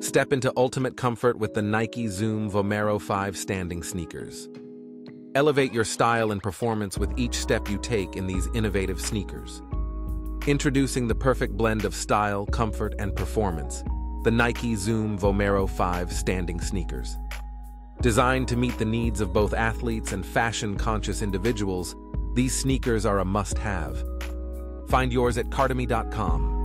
Step into ultimate comfort with the Nike Zoom Vomero 5 standing sneakers. Elevate your style and performance with each step you take in these innovative sneakers. Introducing the perfect blend of style, comfort, and performance, the Nike Zoom Vomero 5 standing sneakers. Designed to meet the needs of both athletes and fashion-conscious individuals, these sneakers are a must-have. Find yours at cartomy.com.